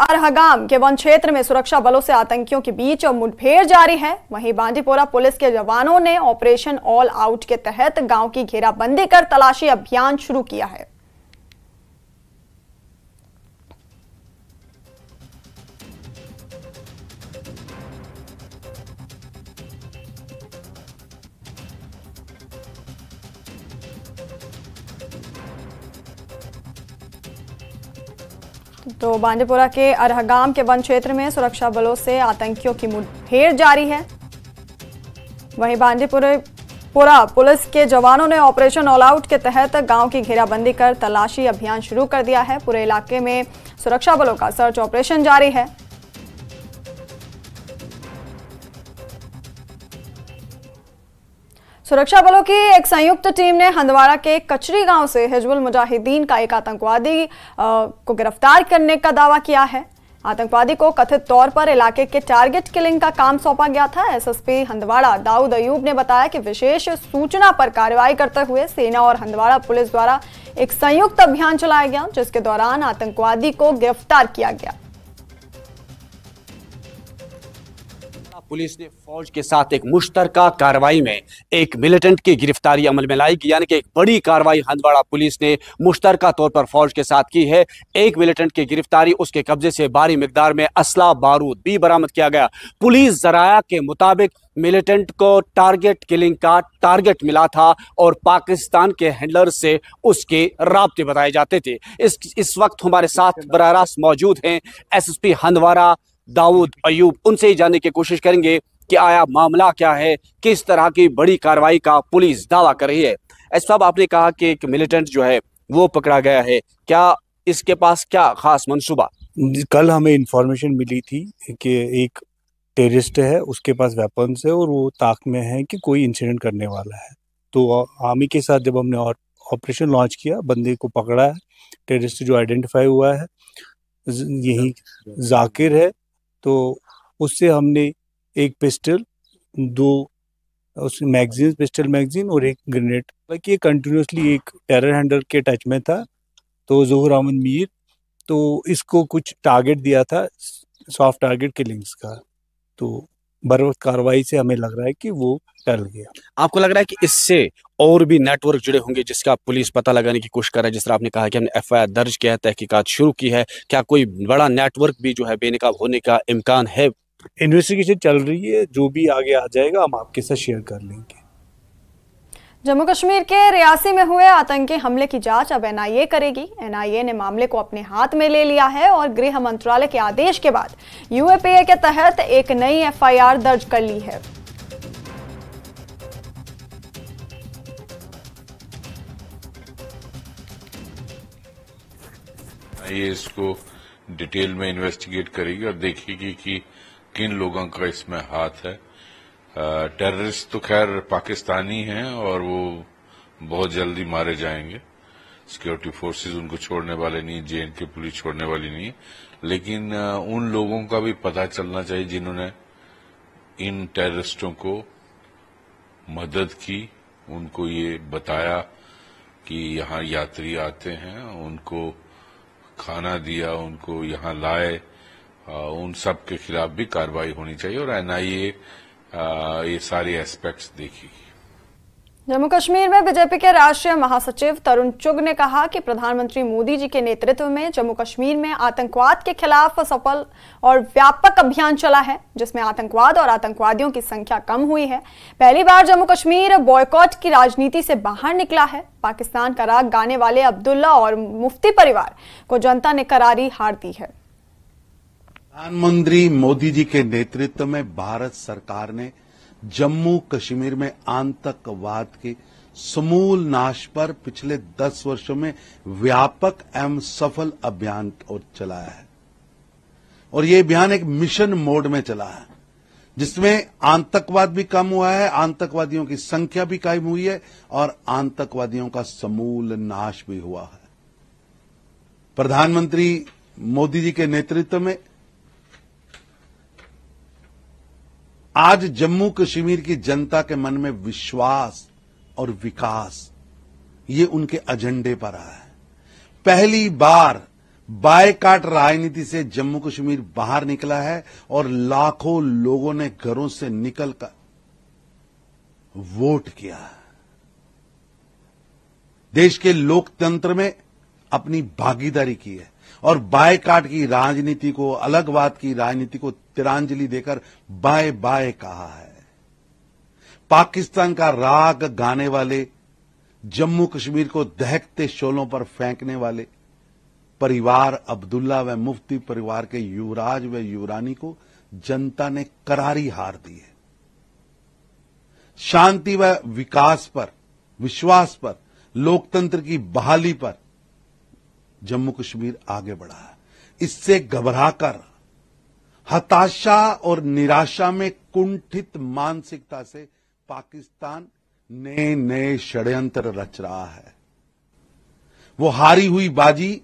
अरहगाम के वन क्षेत्र में सुरक्षा बलों से आतंकियों के बीच मुठभेड़ जारी है। वहीं बांदीपोरा पुलिस के जवानों ने ऑपरेशन ऑल आउट के तहत गाँव की घेराबंदी कर तलाशी अभियान शुरू किया है। तो बांदीपुरा के अरहगाम के वन क्षेत्र में सुरक्षा बलों से आतंकियों की मुठभेड़ जारी है। वहीं बांदीपुरा पुरा पुलिस के जवानों ने ऑपरेशन ऑल आउट के तहत गाँव की घेराबंदी कर तलाशी अभियान शुरू कर दिया है। पूरे इलाके में सुरक्षा बलों का सर्च ऑपरेशन जारी है। सुरक्षा बलों की एक संयुक्त टीम ने हंदवाड़ा के कचरी गाँव से हिजबुल मुजाहिदीन का एक आतंकवादी को गिरफ़्तार करने का दावा किया है। आतंकवादी को कथित तौर पर इलाके के टारगेट किलिंग का काम सौंपा गया था। एसएसपी हंदवाड़ा दाऊद अयूब ने बताया कि विशेष सूचना पर कार्रवाई करते हुए सेना और हंदवाड़ा पुलिस द्वारा एक संयुक्त अभियान चलाया गया, जिसके दौरान आतंकवादी को गिरफ़्तार किया गया। पुलिस ने फौज के साथ एक मुश्तरका कार्रवाई में एक मिलिटेंट की गिरफ्तारी अमल में लाई यानी कि एक बड़ी कार्रवाई हंदवाड़ा पुलिस ने मुश्तरका तौर पर फौज के साथ की है। एक मिलिटेंट की गिरफ्तारी उसके कब्जे से भारी मकदार में असला बारूद भी बरामद किया गया। पुलिस जराया के मुताबिक मिलिटेंट को टारगेट किलिंग का टारगेट मिला था और पाकिस्तान के हैंडलर से उसके रबते बताए जाते थे। इस इस वक्त हमारे साथ बरह रास्त मौजूद हैं। एसएसपी हंदवाड़ा दाऊद अयूब उनसे ही जानने की कोशिश करेंगे कि आया मामला क्या है किस तरह की बड़ी कार्रवाई का पुलिस दावा कर रही है। एस साहब आपने कहा कि एक मिलिटेंट जो है वो पकड़ा गया है। क्या इसके पास क्या खास मंसूबा? कल हमें इंफॉर्मेशन मिली थी कि एक टेररिस्ट है उसके पास वेपन्स है और वो ताक में है कि कोई इंसिडेंट करने वाला है। तो आर्मी के साथ जब हमने ऑपरेशन लॉन्च किया बंदे को पकड़ा है टेररिस्ट जो आइडेंटिफाई हुआ है यही जाकिर है तो उससे हमने एक पिस्टल, दो उस मैगजीन पिस्टल मैगजीन और एक ग्रेनेड। बाकी ये कंटिन्यूसली एक टेरर हैंडल के टच में था तो जहूर अहमद मीर तो इसको कुछ टारगेट दिया था, सॉफ्ट टारगेट किलिंग्स का। तो बर कार्रवाई से हमें लग रहा है कि वो टल गया। आपको लग रहा है कि इससे और भी नेटवर्क जुड़े होंगे जिसका पुलिस पता लगाने की कोशिश कर रहा है? जिस तरह आपने कहा कि हमने एफआईआर दर्ज किया है तहकीकात शुरू की है क्या कोई बड़ा नेटवर्क भी जो है बेनकाब होने का इम्कान है? इन्वेस्टिगेशन चल रही है जो भी आगे आ जाएगा हम आपके साथ शेयर कर लेंगे। जम्मू कश्मीर के रियासी में हुए आतंकी हमले की जाँच अब एनआईए करेगी। एनआईए ने मामले को अपने हाथ में ले लिया है और गृह मंत्रालय के आदेश के बाद यूएपीए के तहत एक नई एफआईआर दर्ज कर ली है। ये इसको डिटेल में इन्वेस्टिगेट करेगी और देखेगी कि किन लोगों का इसमें हाथ है। टेररिस्ट तो खैर पाकिस्तानी हैं और वो बहुत जल्दी मारे जाएँगे। सिक्योरिटी फोर्सेस उनको छोड़ने वाले नहीं जे के पुलिस छोड़ने वाली नहीं। लेकिन उन लोगों का भी पता चलना चाहिए जिन्होंने इन टेररिस्टों को मदद की, उनको ये बताया कि यहाँ यात्री आते हैं, उनको खाना दिया, उनको यहाँ लाए उन सब के खिलाफ भी कार्रवाई होनी चाहिए। और एनआईए ये सारे एस्पेक्ट्स देखी जम्मू कश्मीर में बीजेपी के राष्ट्रीय महासचिव तरुण चुग ने कहा कि प्रधानमंत्री मोदी जी के नेतृत्व में जम्मू कश्मीर में आतंकवाद के खिलाफ सफल और व्यापक अभियान चला है, जिसमें आतंकवाद और आतंकवादियों की संख्या कम हुई है। पहली बार जम्मू कश्मीर बॉयकॉट की राजनीति से बाहर निकला है। पाकिस्तान का राग गाने वाले अब्दुल्ला और मुफ्ती परिवार को जनता ने करारी हार दी है। प्रधानमंत्री मोदी जी के नेतृत्व में भारत सरकार ने जम्मू कश्मीर में आतंकवाद के समूल नाश पर पिछले दस वर्षों में व्यापक एवं सफल अभियान चलाया है। और ये अभियान एक मिशन मोड में चला है, जिसमें आतंकवाद भी कम हुआ है, आतंकवादियों की संख्या भी कम हुई है और आतंकवादियों का समूल नाश भी हुआ है। प्रधानमंत्री मोदी जी के नेतृत्व में आज जम्मू कश्मीर की जनता के मन में विश्वास और विकास, ये उनके एजेंडे पर आया है। पहली बार बायकाट राजनीति से जम्मू कश्मीर बाहर निकला है और लाखों लोगों ने घरों से निकलकर वोट किया देश के लोकतंत्र में अपनी भागीदारी की है और बायकाट की राजनीति को अलगवाद की राजनीति को तिरांजलि देकर बाय बाय कहा है। पाकिस्तान का राग गाने वाले, जम्मू कश्मीर को दहकते शोलों पर फेंकने वाले, परिवार अब्दुल्ला व मुफ्ती परिवार के युवराज व युवरानी को जनता ने करारी हार दी है। शांति व विकास पर, विश्वास पर, लोकतंत्र की बहाली पर जम्मू कश्मीर आगे बढ़ा है। इससे घबराकर हताशा और निराशा में कुंठित मानसिकता से पाकिस्तान नए नए षड्यंत्र रच रहा है। वो हारी हुई बाजी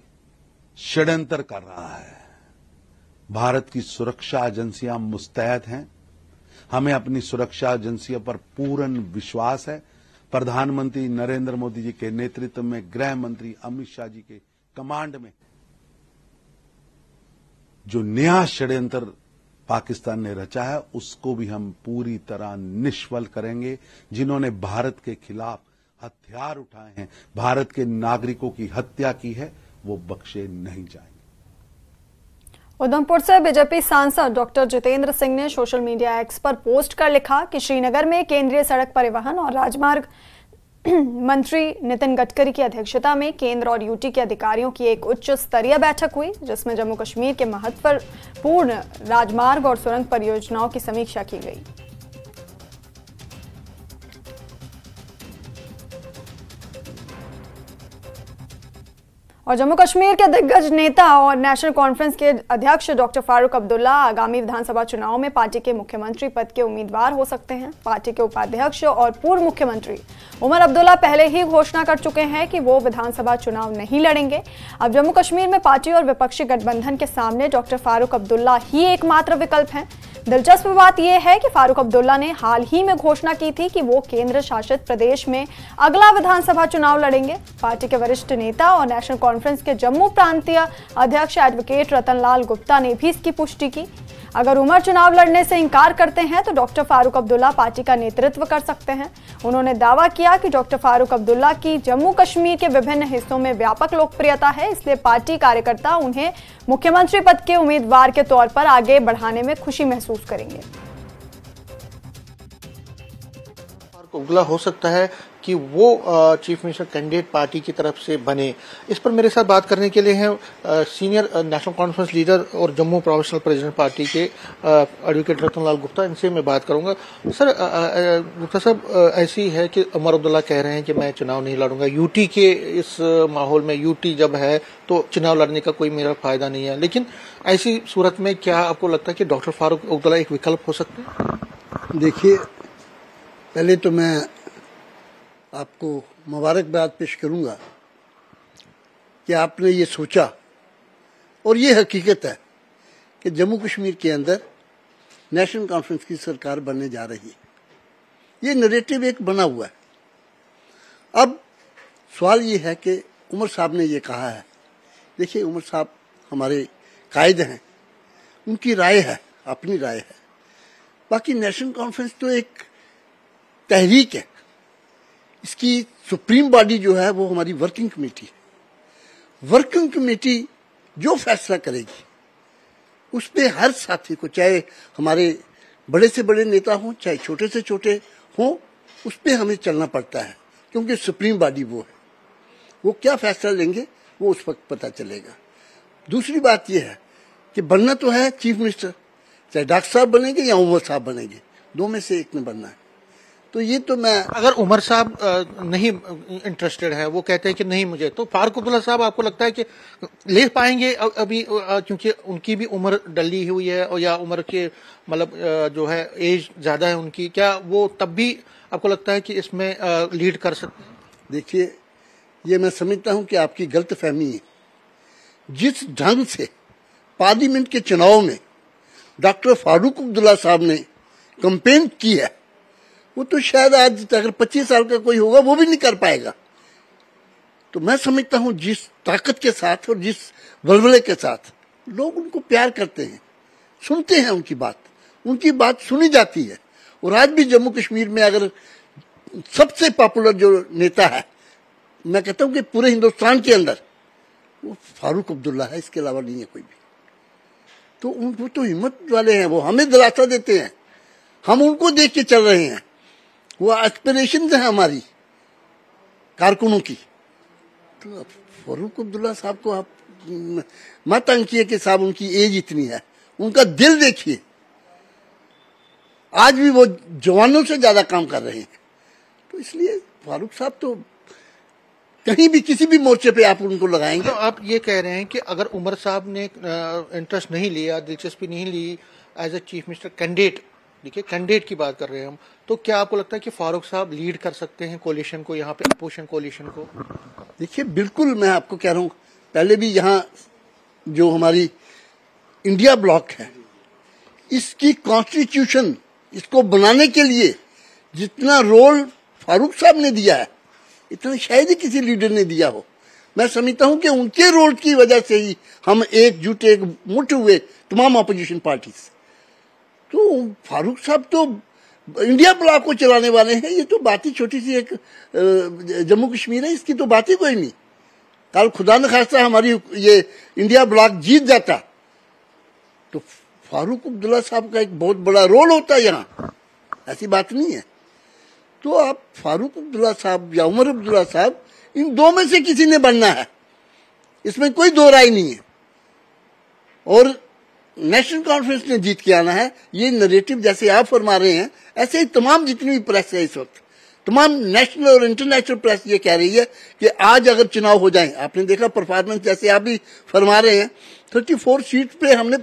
षड्यंत्र कर रहा है। भारत की सुरक्षा एजेंसियाँ मुस्तैद हैं। हमें अपनी सुरक्षा एजेंसियों पर पूर्ण विश्वास है। प्रधानमंत्री नरेंद्र मोदी जी के नेतृत्व में गृह मंत्री अमित शाह जी के कमांड में जो नया षड्यंत्र पाकिस्तान ने रचा है, उसको भी हम पूरी तरह निष्फल करेंगे। जिन्होंने भारत के खिलाफ हथियार उठाए हैं, भारत के नागरिकों की हत्या की है, वो बख्शे नहीं जाएँगे। उधमपुर से बीजेपी सांसद डॉक्टर जितेंद्र सिंह ने सोशल मीडिया एक्स पर पोस्ट कर लिखा कि श्रीनगर में केंद्रीय सड़क परिवहन और राजमार्ग मंत्री नितिन गडकरी की अध्यक्षता में केंद्र और यूटी के अधिकारियों की एक उच्च स्तरीय बैठक हुई, जिसमें जम्मू कश्मीर के महत्वपूर्ण राजमार्ग और सुरंग परियोजनाओं की समीक्षा की गई। और जम्मू कश्मीर के दिग्गज नेता और नेशनल कॉन्फ्रेंस के अध्यक्ष डॉक्टर फारूक अब्दुल्ला आगामी विधानसभा चुनाव में पार्टी के मुख्यमंत्री पद के उम्मीदवार हो सकते हैं। पार्टी के उपाध्यक्ष और पूर्व मुख्यमंत्री उमर अब्दुल्ला पहले ही घोषणा कर चुके हैं कि वो विधानसभा चुनाव नहीं लड़ेंगे। अब जम्मू कश्मीर में पार्टी और विपक्षी गठबंधन के सामने डॉक्टर फारूक अब्दुल्ला ही एकमात्र विकल्प हैं। दिलचस्प बात यह है कि फारूक अब्दुल्ला ने हाल ही में घोषणा की थी कि वो केंद्र शासित प्रदेश में अगला विधानसभा चुनाव लड़ेंगे। पार्टी के वरिष्ठ नेता और नेशनल कॉन्फ्रेंस के जम्मू प्रांतीय अध्यक्ष एडवोकेट रतनलाल गुप्ता ने भी इसकी पुष्टि की। अगर उमर चुनाव लड़ने से इंकार करते हैं तो डॉक्टर फारूक अब्दुल्ला पार्टी का नेतृत्व कर सकते हैं। उन्होंने दावा किया कि डॉक्टर फारूक अब्दुल्ला की जम्मू कश्मीर के विभिन्न हिस्सों में व्यापक लोकप्रियता है, इसलिए पार्टी कार्यकर्ता उन्हें मुख्यमंत्री पद के उम्मीदवार के तौर पर आगे बढ़ाने में खुशी महसूस करेंगे। उगला हो सकता है कि वो चीफ मिनिस्टर कैंडिडेट पार्टी की तरफ़ से बने। इस पर मेरे साथ बात करने के लिए हैं सीनियर नेशनल कॉन्फ्रेंस लीडर और जम्मू प्रोफेशनल प्रेसिडेंट पार्टी के एडवोकेट रतनलाल गुप्ता, इनसे मैं बात करूँगा। सर गुप्ता साहब ऐसी है कि उमर अब्दुल्ला कह रहे हैं कि मैं चुनाव नहीं लड़ूँगा। यूटी के इस माहौल में यूटी जब है तो चुनाव लड़ने का कोई मेरा फ़ायदा नहीं है। लेकिन ऐसी सूरत में क्या आपको लगता है कि डॉक्टर फारूक अब्दुल्ला एक विकल्प हो सकते हैं? देखिए, पहले तो मैं आपको मुबारकबाद पेश करूँगा कि आपने ये सोचा। और ये हकीकत है कि जम्मू कश्मीर के अंदर नेशनल कॉन्फ्रेंस की सरकार बनने जा रही है। ये नरेटिव एक बना हुआ है। अब सवाल ये है कि उमर साहब ने ये कहा है। देखिए, उमर साहब हमारे कायद हैं। उनकी राय है, अपनी राय है। बाकी नेशनल कॉन्फ्रेंस तो एक तहरीक है। इसकी सुप्रीम बॉडी जो है वो हमारी वर्किंग कमेटी है। वर्किंग कमेटी जो फैसला करेगी उस पर हर साथी को, चाहे हमारे बड़े से बड़े नेता हों, चाहे छोटे से छोटे हों उस पर हमें चलना पड़ता है, क्योंकि सुप्रीम बॉडी वो है। वो क्या फैसला लेंगे, वो उस वक्त पता चलेगा। दूसरी बात यह है कि बनना तो है चीफ मिनिस्टर, चाहे डॉक्टर साहब बनेंगे या उमर साहब बनेंगे, दो में से एक ने बनना है। तो ये तो मैं अगर उमर साहब नहीं इंटरेस्टेड है वो कहते हैं कि नहीं मुझे तो फारूक अब्दुल्ला साहब आपको लगता है कि ले पाएँगे अभी क्योंकि उनकी भी उम्र डली हुई है और या उम्र के मतलब जो है एज ज़्यादा है उनकी क्या वो तब भी आपको लगता है कि इसमें लीड कर सकते हैं? देखिए ये मैं समझता हूँ कि आपकी गलत फहमी है। जिस ढंग से पार्लियामेंट के चुनाव में डॉक्टर फारूक अब्दुल्ला साहब ने कंपेन की है वो तो शायद आज अगर 25 साल का कोई होगा, वो भी नहीं कर पाएगा। तो मैं समझता हूँ जिस ताकत के साथ और जिस बलबले के साथ लोग उनको प्यार करते हैं, सुनते हैं उनकी बात। उनकी बात सुनी जाती है। और आज भी जम्मू कश्मीर में अगर सबसे पॉपुलर जो नेता है, मैं कहता हूँ कि पूरे हिंदुस्तान के अंदर, वो फारूक अब्दुल्ला है, इसके अलावा नहीं है कोई भी। तो उनको तो हिम्मत वाले हैं, वो हमें दिलासा देते हैं। हम उनको देख के चल रहे हैं। वो एस्पिरेशन है हमारी, कारकुनों की। तो फारूक अब्दुल्ला साहब को आप मत अंकिए कि साहब उनकी एज इतनी है। उनका दिल देखिए। आज भी वो जवानों से ज़्यादा काम कर रहे हैं। तो इसलिए फारूक साहब तो कहीं भी किसी भी मोर्चे पे आप उनको लगाएँगे। तो आप ये कह रहे हैं कि अगर उमर साहब ने इंटरेस्ट नहीं लिया, दिलचस्पी नहीं ली as a chief minister candidate देखिए कैंडिडेट की बात कर रहे हैं हम तो क्या आपको लगता है कि फारूक साहब लीड कर सकते हैं कोलिशन को, यहाँ पे अपोजिशन कोलिशन को? देखिए, बिल्कुल मैं आपको कह रहा हूँ, पहले भी यहाँ जो हमारी इंडिया ब्लॉक है, इसकी कॉन्स्टिट्यूशन इसको बनाने के लिए जितना रोल फारूक साहब ने दिया है, इतना शायद ही किसी लीडर ने दिया हो। मैं समझता हूँ कि उनके रोल की वजह से ही हम एकजुट, एक मुठ हुए तमाम अपोजिशन पार्टी तो फारूक साहब तो इंडिया ब्लॉक को चलाने वाले हैं। ये तो बात ही छोटी सी एक जम्मू कश्मीर है, इसकी तो बात ही कोई नहीं। कल खुदा न खासा हमारी ये इंडिया ब्लॉक जीत जाता। तो फारूक अब्दुल्ला साहब का एक बहुत बड़ा रोल होता है यहाँ। ऐसी बात नहीं है। तो आप फारूक अब्दुल्ला साहब या उमर अब्दुल्ला साहब, इन दो में से किसी ने बनना है। इसमें कोई दो राय नहीं है। और नेशनल कॉन्फ्रेंस ने जीत के आना है। ये नरेटिव जैसे आप फरमा रहे हैं, ऐसे ही तमाम जितनी भी प्रेस है इस वक्त, तमाम नेशनल और इंटरनेशनल प्रेस ये कह रही है कि आज अगर चुनाव हो जाए, आपने देखा परफॉर्मेंस जैसे आप भी फरमा रहे हैं थर्टी फोर सीट पे हमने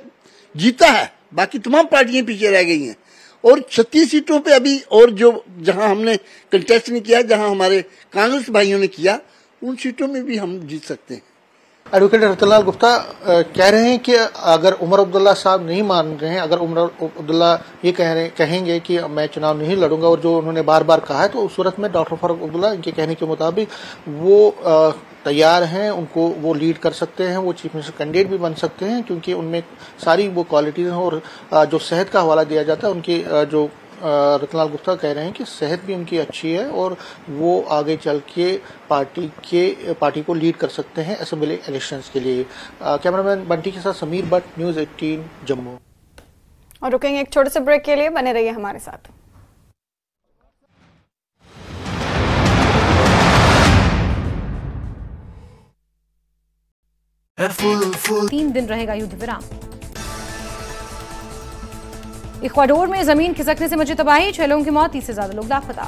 जीता है, बाकी तमाम पार्टियाँ पीछे रह गई हैं। और छत्तीस सीटों पे अभी और जो, जहाँ हमने कंटेस्ट नहीं किया, जहाँ हमारे कांग्रेस भाइयों ने किया, उन सीटों में भी हम जीत सकते हैं। एडवोकेट रतनलाल गुप्ता कह रहे हैं कि अगर उमर अब्दुल्ला साहब नहीं मान रहे हैं, अगर उमर अब्दुल्ला ये कह रहे, कहेंगे कि मैं चुनाव नहीं लड़ूँगा और जो उन्होंने बार बार कहा है तो उस सूरत में डॉक्टर फारूक अब्दुल्ला इनके कहने के मुताबिक वो तैयार हैं, उनको वो लीड कर सकते हैं, वो चीफ मिनिस्टर कैंडिडेट भी बन सकते हैं, क्योंकि उनमें सारी वो क्वालिटीज हैं और जो सेहत का हवाला दिया जाता है, उनकी जो रतनलाल गुप्ता कह रहे हैं कि सेहत भी उनकी अच्छी है और वो आगे चल के पार्टी के पार्टी को लीड कर सकते हैं असेंबली इलेक्शंस के लिए। कैमरामैन बंटी के साथ समीर भट्ट न्यूज़ 18 जम्मू। और रुकेंगे एक छोटे से ब्रेक के लिए बने रहिए हमारे साथ। तीन दिन रहेगा युद्ध विराम। इक्वाडोर में ज़मीन खिसकने से मची तबाही, छह लोगों की मौत तीस से ज़्यादा लोग लापता।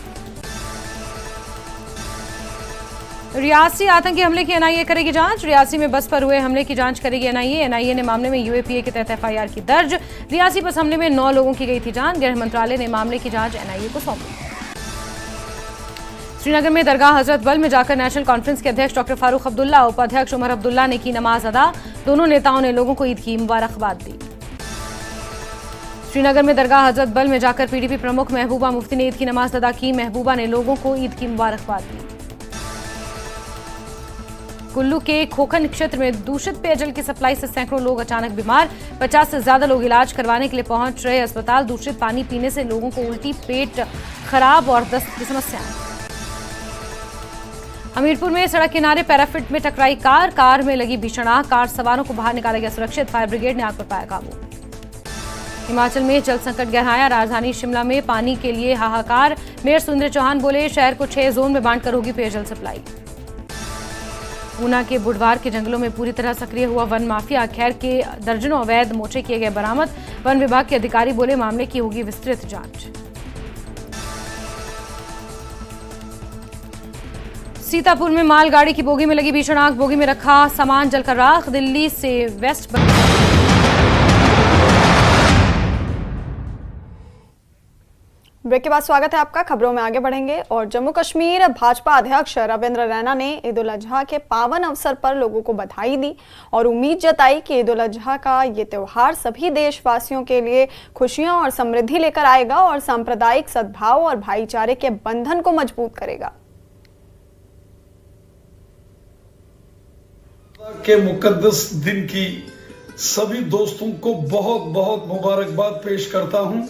रियासी आतंकी हमले की एनआईए करेगी जाँच। रियासी में बस पर हुए हमले की जाँच करेगी एनआईए। एनआईए ने मामले में यूएपीए के तहत एफआईआर की दर्ज। रियासी बस हमले में नौ लोगों की गई थी जाँच गृह मंत्रालय ने मामले की जाँच एनआईए को सौंपी। श्रीनगर में दरगाह हज़रत बल में जाकर नेशनल कॉन्फ्रेंस के अध्यक्ष डॉक्टर फारूक अब्दुल्ला, उपाध्यक्ष उमर अब्दुल्ला ने की नमाज़ अदा। दोनों नेताओं ने लोगों को ईद की मुबारकबाद दी। श्रीनगर में दरगाह हज़रत बल में जाकर पीडीपी प्रमुख महबूबा मुफ्ती ने ईद की नमाज़ अदा की। महबूबा ने लोगों को ईद की मुबारकबाद दी। कुल्लू के खोखन क्षेत्र में दूषित पेयजल की सप्लाई से सैकड़ों लोग अचानक बीमार। 50 से ज़्यादा लोग इलाज करवाने के लिए पहुँच रहे अस्पताल। दूषित पानी पीने से लोगों को उल्टी पेट खराब और दस्त की समस्याएँ हमीरपुर में सड़क किनारे पैराफिट में टकराई कार। कार में लगी भीषण आग। कार सवारों को बाहर निकाला गया सुरक्षित। फायर ब्रिगेड ने आग पर पाया काबू। हिमाचल में जल संकट गहराया। राजधानी शिमला में पानी के लिए हाहाकार। मेयर सुंदर चौहान बोले, शहर को छह जोन में बांटकर होगी पेयजल सप्लाई। ऊना के बुधवार के जंगलों में पूरी तरह सक्रिय हुआ वन माफिया। खैर के दर्जनों अवैध मोर्चे किए गए बरामद। वन विभाग के अधिकारी बोले, मामले की होगी विस्तृत जाँच। सीतापुर में मालगाड़ी की बोगी में लगी भीषण आग। बोगी में रखा सामान जलकर राख। दिल्ली से वेस्ट ब्रेक के बाद स्वागत है आपका, खबरों में आगे बढ़ेंगे। और जम्मू कश्मीर, भाजपा अध्यक्ष रविंद्र रैना ने ईद उल अजहा के पावन अवसर पर लोगों को बधाई दी और उम्मीद जताई कि ईद उल अजहा का ये त्यौहार सभी देशवासियों के लिए खुशियाँ और समृद्धि लेकर आएगा और सांप्रदायिक सद्भाव और भाईचारे के बंधन को मज़बूत करेगा। के मुकदस दिन की सभी दोस्तों को बहुत बहुत मुबारकबाद पेश करता हूँ।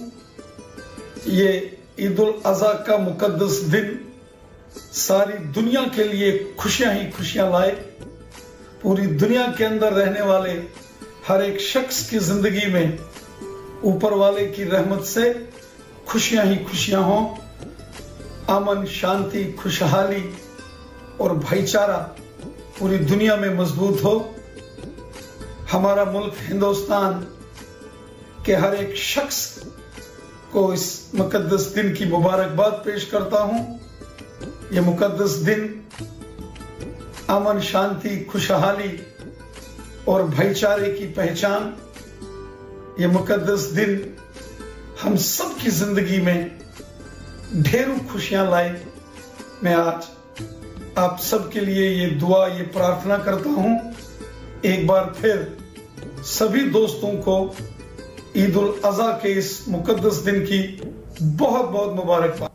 ये ईद उल अजहा का मुकदस दिन सारी दुनिया के लिए खुशियाँ ही खुशियाँ लाए। पूरी दुनिया के अंदर रहने वाले हर एक शख्स की ज़िंदगी में ऊपर वाले की रहमत से खुशियाँ ही खुशियाँ हों। अमन, शांति, खुशहाली और भाईचारा पूरी दुनिया में मज़बूत हो। हमारा मुल्क हिंदुस्तान के हर एक शख्स को इस मुकदस दिन की मुबारकबाद पेश करता हूँ। ये मुकदस दिन अमन, शांति, खुशहाली और भाईचारे की पहचान। ये मुकदस दिन हम सब की ज़िंदगी में ढेरों खुशियाँ लाए। मैं आज आप सबके लिए ये दुआ, ये प्रार्थना करता हूँ। एक बार फिर सभी दोस्तों को ईद उल अजहा के इस मुकद्दस दिन की बहुत बहुत मुबारकबाद।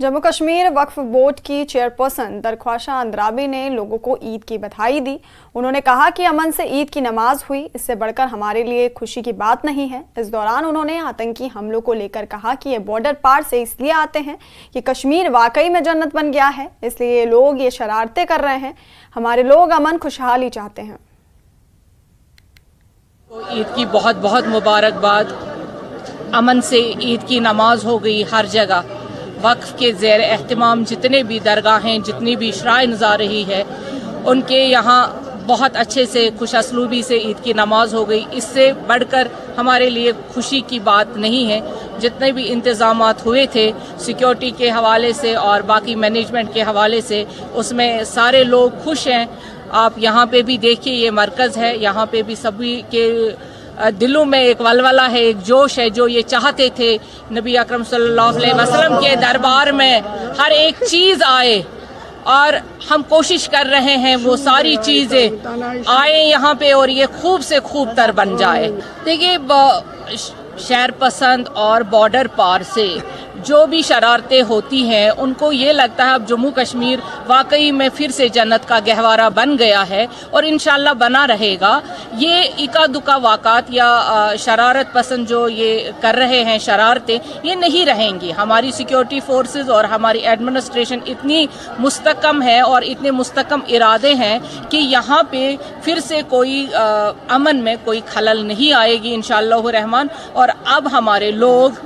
जम्मू कश्मीर वक्फ बोर्ड की चेयरपर्सन दरख्वाशा अंद्राबी ने लोगों को ईद की बधाई दी। उन्होंने कहा कि अमन से ईद की नमाज़ हुई, इससे बढ़कर हमारे लिए खुशी की बात नहीं है। इस दौरान उन्होंने आतंकी हमलों को लेकर कहा कि ये बॉर्डर पार से इसलिए आते हैं कि कश्मीर वाकई में जन्नत बन गया है, इसलिए लोग ये शरारतें कर रहे हैं। हमारे लोग अमन खुशहाली चाहते हैं। ईद की बहुत बहुत मुबारकबाद। अमन से ईद की नमाज़ हो गई हर जगह। वक्फ के जेर अहतमाम जितने भी दरगाहें जितनी भी श्राइन जा रही है, उनके यहाँ बहुत अच्छे से खुश असलूबी से ईद की नमाज़ हो गई। इससे बढ़कर हमारे लिए खुशी की बात नहीं है। जितने भी इंतज़ाम हुए थे, सिक्योरिटी के हवाले से और बाकी मैनेजमेंट के हवाले से, उसमें सारे लोग खुश हैं। आप यहाँ पे भी देखिए, ये मरकज़ है। यहाँ पे भी सभी के दिलों में एक वलवला है, एक जोश है जो ये चाहते थे। नबी अकरम सल्लल्लाहु अलैहि वसल्लम के दरबार में हर एक चीज़ आए और हम कोशिश कर रहे हैं वो सारी चीज़ें आए यहाँ पे और ये खूब से खूब तर बन जाए। देखिए शहर पसंद और बॉर्डर पार से जो भी शरारतें होती हैं उनको ये लगता है अब जम्मू कश्मीर वाकई में फिर से जन्नत का गहवारा बन गया है और इन बना रहेगा। ये इका दुका वाक़ात या शरारत पसंद जो ये कर रहे हैं शरारतें ये नहीं रहेंगी। हमारी सिक्योरिटी फोर्सेस और हमारी एडमिनिस्ट्रेशन इतनी मुस्तकम है और इतने मुस्तकम इरादे हैं कि यहाँ पे फिर से कोई आ, अमन में कोई खलल नहीं आएगी इन रहमान। और अब हमारे लोग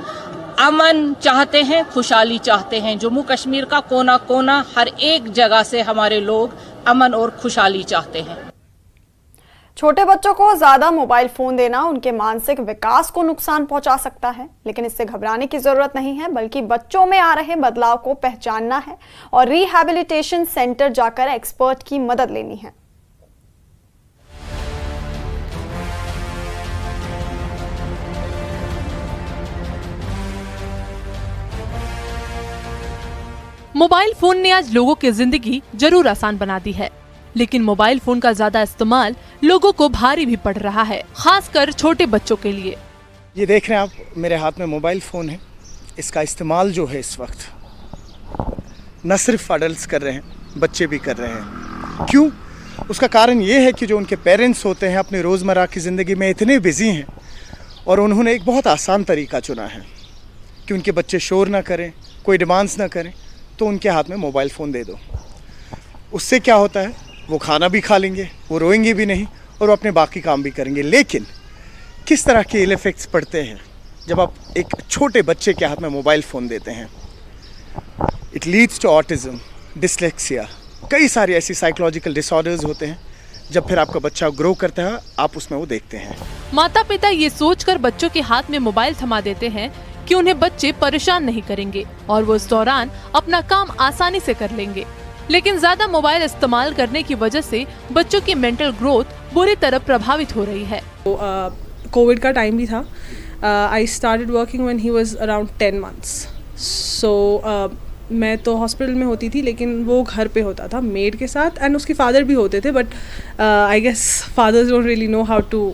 अमन चाहते हैं, खुशहाली चाहते हैं। जम्मू कश्मीर का कोना कोना हर एक जगह से हमारे लोग अमन और खुशहाली चाहते हैं। छोटे बच्चों को ज़्यादा मोबाइल फ़ोन देना उनके मानसिक विकास को नुकसान पहुँचा सकता है। लेकिन इससे घबराने की ज़रूरत नहीं है, बल्कि बच्चों में आ रहे बदलाव को पहचानना है और रिहेबिलिटेशन सेंटर जाकर एक्सपर्ट की मदद लेनी है। मोबाइल फ़ोन ने आज लोगों की ज़िंदगी ज़रूर आसान बना दी है। लेकिन मोबाइल फ़ोन का ज़्यादा इस्तेमाल लोगों को भारी भी पड़ रहा है, खासकर छोटे बच्चों के लिए। ये देख रहे हैं आप, मेरे हाथ में मोबाइल फ़ोन है। इसका इस्तेमाल जो है इस वक्त, न सिर्फ़ अडल्ट कर रहे हैं, बच्चे भी कर रहे हैं। क्यों? उसका कारण ये है कि जो उनके पेरेंट्स होते हैं, अपने रोज़मर्रा की ज़िंदगी में इतने बिज़ी हैं, और उन्होंने एक बहुत आसान तरीका चुना है कि उनके बच्चे शोर ना करें, कोई डिमांड्स ना करें। तो उनके हाथ में मोबाइल फ़ोन दे दो। उससे क्या होता है? वो खाना भी खा लेंगे, वो रोएँगे भी नहीं और वो अपने बाकी काम भी करेंगे। लेकिन किस तरह के इल इफ़ेक्ट्स पड़ते हैं जब आप एक छोटे बच्चे के हाथ में मोबाइल फ़ोन देते हैं? It leads to autism dyslexia कई सारे ऐसी साइकोलॉजिकल डिसऑर्डर्स होते हैं, जब फिर आपका बच्चा ग्रो करता है, आप उसमें वो देखते हैं। माता पिता ये सोचकर बच्चों के हाथ में मोबाइल थमा देते हैं कि उन्हें बच्चे परेशान नहीं करेंगे और वो इस दौरान अपना काम आसानी से कर लेंगे। लेकिन ज़्यादा मोबाइल इस्तेमाल करने की वजह से बच्चों की मेंटल ग्रोथ बुरी तरह प्रभावित हो रही है। कोविड का टाइम भी था। I started working when he was around ten months so मैं तो हॉस्पिटल में होती थी, लेकिन वो घर पे होता था मेड के साथ एंड उसके फादर भी होते थे but I guess fathers don't really know how to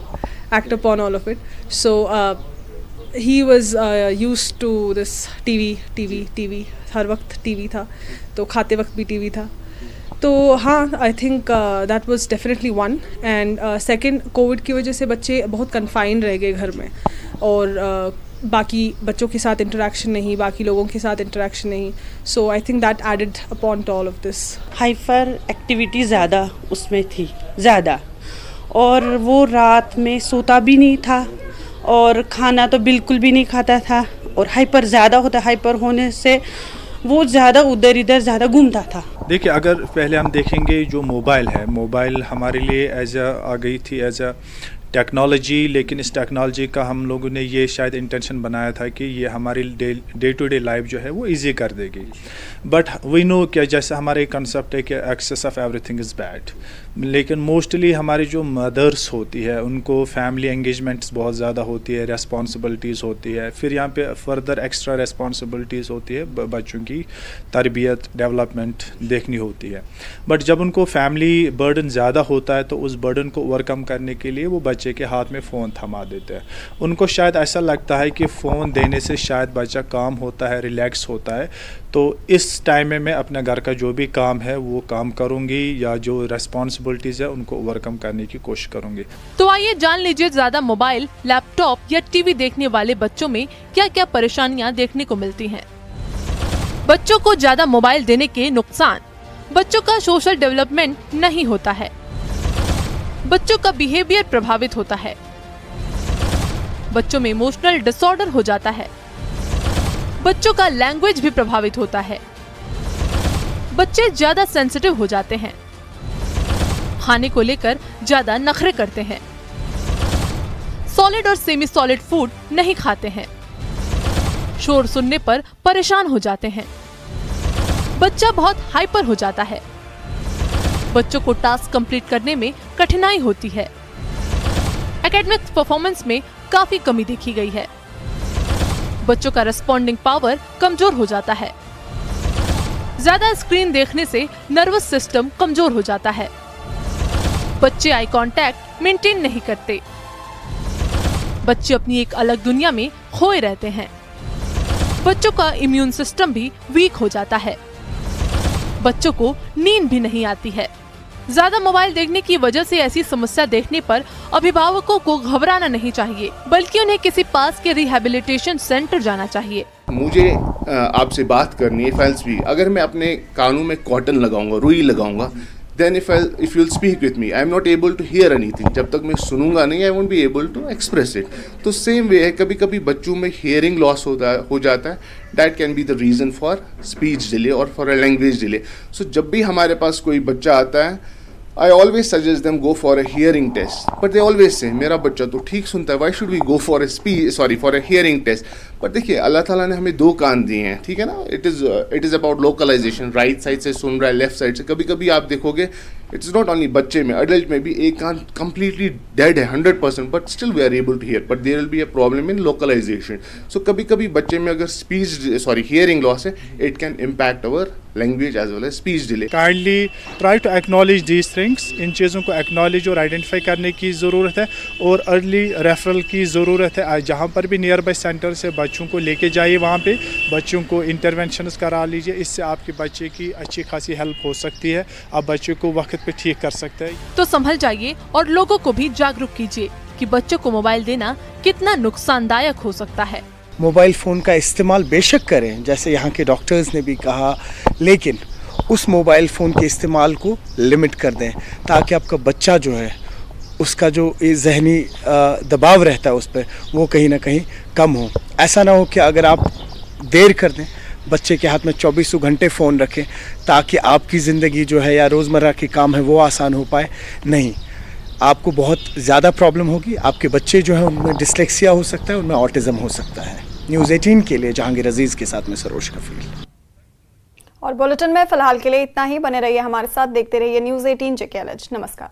act upon all of it so he was used to this TV TV TV हर वक्त टी वी था तो खाते वक्त भी टी वी था। तो हाँ I think that was definitely one and second Covid की वजह से बच्चे बहुत कन्फाइंड रह गए घर में। और uh, बाकी बच्चों के साथ इंटरेक्शन नहीं बाकी लोगों के साथ इंटरेक्शन नहीं। So I think that added upon to all of this hyper activity ज़्यादा उसमें थी ज़्यादा। और वो रात में सोता भी नहीं था। और खाना तो बिल्कुल भी नहीं खाता था और हाइपर ज़्यादा होता हाइपर होने से वो ज़्यादा उधर इधर ज़्यादा घूमता था। देखिए, अगर पहले हम देखेंगे जो मोबाइल है, मोबाइल हमारे लिए एज अ आ गई थी एज अ टेक्नोलॉजी लेकिन इस टेक्नोलॉजी का हम लोगों ने ये शायद इंटेंशन बनाया था कि ये हमारी डे टू डे लाइफ जो है वो इजी कर देगी। बट वी नो क्या जैसे हमारे कंसेप्ट है कि excess of everything is bad लेकिन मोस्टली हमारी जो मदर्स होती है, उनको फैमिली एंगेजमेंट्स बहुत ज़्यादा होती है रेस्पॉन्सिबिलिटीज़ होती है। फिर यहाँ पे फर्दर एक्स्ट्रा रेस्पॉन्सिबिलिटीज़ होती है बच्चों की तरबियत डेवलपमेंट देखनी होती है। बट जब उनको फैमिली बर्डन ज़्यादा होता है तो उस बर्डन को ओवरकम करने के लिए वो बच्चे के हाथ में फ़ोन थमा देते हैं। उनको शायद ऐसा लगता है कि फ़ोन देने से शायद बच्चा काम होता है रिलैक्स होता है। तो इस टाइम में मैं अपने घर का जो भी काम है, वो काम करूँगी या जो रेस्पॉन्सिबिलिटीज़ है, उनको ओवरकम करने की कोशिश करूँगी। तो आइए जान लीजिए ज़्यादा मोबाइल लैपटॉप या टीवी देखने वाले बच्चों में क्या क्या परेशानियाँ देखने को मिलती हैं। बच्चों को ज़्यादा मोबाइल देने के नुकसान। बच्चों का सोशल डेवलपमेंट नहीं होता है। बच्चों का बिहेवियर प्रभावित होता है। बच्चों में इमोशनल डिसऑर्डर हो जाता है। बच्चों का लैंग्वेज भी प्रभावित होता है। बच्चे ज़्यादा सेंसिटिव हो जाते हैं। खाने को लेकर ज़्यादा नखरे करते हैं। सॉलिड और सेमी सॉलिड फ़ूड नहीं खाते हैं। शोर सुनने पर परेशान हो जाते हैं। बच्चा बहुत हाइपर हो जाता है। बच्चों को टास्क कंप्लीट करने में कठिनाई होती है। एकेडमिक्स परफॉर्मेंस में काफ़ी कमी देखी गई है। बच्चों का रेस्पॉन्डिंग पावर कमज़ोर हो जाता है। ज़्यादा स्क्रीन देखने से नर्वस सिस्टम कमज़ोर हो जाता है। बच्चे आई कांटेक्ट मेंटेन नहीं करते। बच्चे अपनी एक अलग दुनिया में खोए रहते हैं। बच्चों का इम्यून सिस्टम भी वीक हो जाता है। बच्चों को नींद भी नहीं आती है। ज़्यादा मोबाइल देखने की वजह से ऐसी समस्या देखने पर अभिभावकों को घबराना नहीं चाहिए, बल्कि उन्हें किसी पास के रिहेबिलिटेशन सेंटर जाना चाहिए। मुझे आपसे बात करनी है फाइल्स भी अगर मैं अपने कानों में कॉटन लगाऊँगा, रुई लगाऊँगा then if I if you'll speak with me I am not able to hear anything जब तक मैं सुनूँगा नहीं I won't be able to express it तो सेम वे है कभी कभी बच्चों में हियरिंग लॉस होता, हो जाता है. That can be the reason for speech delay और for a language delay so जब भी हमारे पास कोई बच्चा आता है I always suggest them go for a hearing test but they always say मेरा बच्चा तो ठीक सुनता है why should we go for a speech sorry for a hearing test but देखिए, अल्लाह ताला ने हमें दो कान दिए हैं, ठीक है ना? It is it is about localization right side से सुन रहा है लेफ़्ट साइड से। कभी कभी आप देखोगे इट्स नॉट ओनली बच्चे में अडल्ट में भी एक कान कम्प्लीटली डेड है hundred percent but still we are able to hear but there will be a problem in localization so कभी कभी बच्चे में अगर स्पीच सॉरी हियरिंग लॉस है it can impact our language as well as speech delay kindly try to acknowledge these things इन चीज़ों को acknowledge और identify करने की ज़रूरत है और अर्ली रेफरल की ज़रूरत है। जहाँ पर भी नियर बाई सेंटर से बच्चों को लेके जाइए वहाँ पे बच्चों को इंटरवेंशन करा लीजिए। इससे आपके बच्चे की अच्छी खासी हेल्प हो सकती है। आप बच्चे को वक्त पे ठीक कर सकते हैं। तो संभल जाइए और लोगों को भी जागरूक कीजिए कि बच्चों को मोबाइल देना कितना नुकसानदायक हो सकता है। मोबाइल फ़ोन का इस्तेमाल बेशक करें, जैसे यहाँ के डॉक्टर्स ने भी कहा, लेकिन उस मोबाइल फ़ोन के इस्तेमाल को लिमिट कर दें, ताकि आपका बच्चा जो है, उसका जो जहनी दबाव रहता है उस पर, वो कहीं ना कहीं कम हो। ऐसा ना हो कि अगर आप देर कर दें, बच्चे के हाथ में चौबीसों घंटे फ़ोन रखें, ताकि आपकी ज़िंदगी जो है या रोज़मर्रा के काम है, वो आसान हो पाए। नहीं आपको बहुत ज़्यादा प्रॉब्लम होगी। आपके बच्चे जो है, उनमें डिस्लेक्सिया हो सकता है, उनमें ऑटिज़म हो सकता है। न्यूज़ 18 के लिए जहांगीर अज़ीज़ के साथ में सरोज कफील। और बुलेटिन में फ़िलहाल के लिए इतना ही। बने रहिए हमारे साथ, देखते रहिए न्यूज़ 18 जेके नमस्कार।